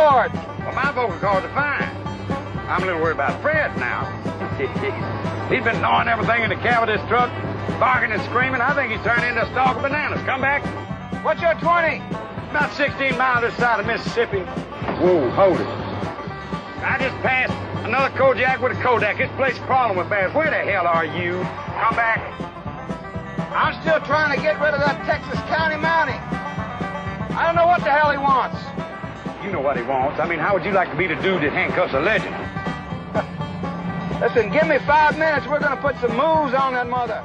are your vocal cords? Well, my vocal cords are fine. I'm a little worried about Fred now. he's been gnawing everything in the cab of this truck, barking and screaming. I think he's turned into a stalk of bananas. Come back. What's your 20? About 16 miles this side of Mississippi. Whoa, hold it. I just passed another Kodiak with a Kodak. This place crawling with bears. Where the hell are you? Come back. I'm still trying to get rid of that Texas County Mountie. I don't know what the hell he wants. You know what he wants. I mean, how would you like to be the dude that handcuffs a legend? Listen, give me five minutes. We're going to put some moves on that mother.